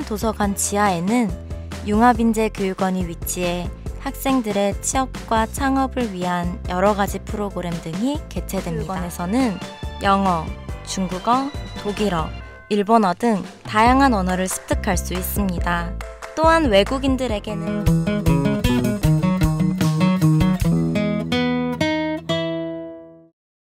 또한 도서관 지하에는 융합인재 교육원이 위치해 학생들의 취업과 창업을 위한 여러 가지 프로그램 등이 개최됩니다. 교육원에서는 영어, 중국어, 독일어, 일본어 등 다양한 언어를 습득할 수 있습니다. 또한 외국인들에게는